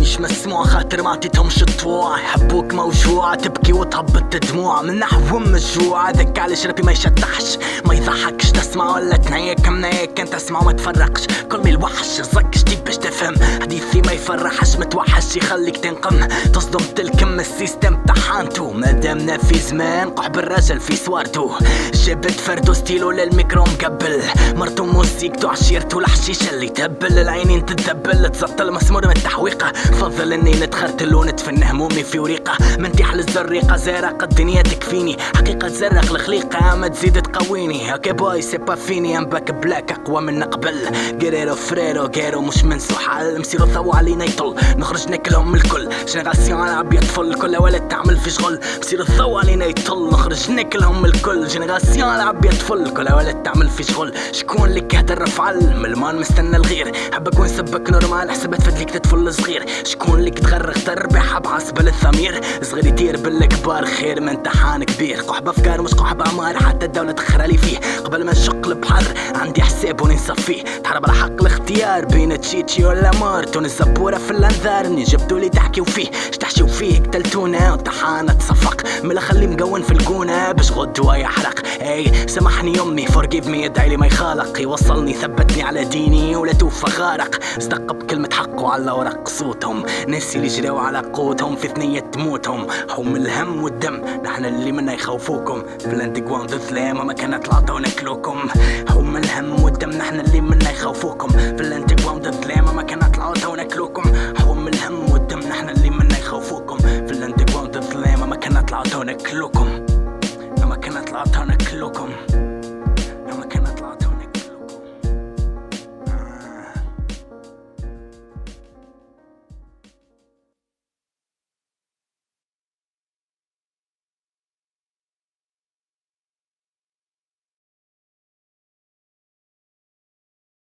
مش مسموع خاطر ما عطيتهمش الطوع. يحبوك موجوع تبكي وتهبط دموع من نحوهم الجوع ذاك علاش ربي ما يشطحش. ما يضحكش تسمع ولا تنيك منيك أنت تسمع وما تفرقش. كل مي الوحش زك جديد باش تفهم. حديثي ما يفرحش متوحش يخليك تنقم. تصدم تلكم السيستم تحانتو مادامنا في زمان قحب الرجل في سوارتو. جبت فردو ستيلو للميكرو مقبل مرتو موسيقتو عشيرتو الحشيشة اللي تهبل العينين تتدبل تزطل مسمور من التحويقة فضل إني نتخرتل ونتفن همومي في وريقة. من تحل الزريقة زارق الدنيا تكفيني. حقيقة تزرق الخليقة ما تزيد تقويني. أوكي بوي سي با فيني ام باك بلاك أقوى من قبل. جيريرو فريرو جيرو مش منسو حل مسيرو ثو علينا يطل نخرج ناكلهم الكل. جينيراسيون العب يطفل كل ولد تعمل في شغل مسيرو ثو علينا يطل. نخرج ناكلهم الكل. جينيراسيون العب يطفل كل ولد تعمل في شغل. شكون اللي كهدر فعل ملمان مستنى الغير. حبك ونسبك نورمال. حسبت فدليك تدفل صغير شكون اللي تغرغ تربح؟ بعصب الثمير صغير يدير بالكبار. خير من امتحان كبير. قحب أفكار مش قحب اعمار حتى الدولة تخرى لي فيه. قبل ما نشق البحر عندي حساب ونصفيه تحارب على حق الاختيار بين تشيتشي ولا مارتون الزبورة في الأنذار. إني جبتو لي تحكيو فيه. تحشيو فيه؟ قتلتونا. وطحانة تصفق ملا خلي مقون في القونة باش غدوة يحرق إي سامحني أمي فورجيف مي ادعي لي ما يخالق. يوصلني ثبتني على ديني ولا توفى غارق صدق بكلمة حق وعلى ورق صوتهم. ناسي اللي جراو على قوتهم في ثنية تموتهم. هم الهم والدم نحن اللي منا يخوفوكم. في ذو ثلام ما كانت العطا وناكلوكم هم الهم والدم نحن اللي منا يخوفوكم. في الاندجوان الاندجوان ذو ثلام ما كانت العطا وناكلوكم ما كانت العطا وناكلوكم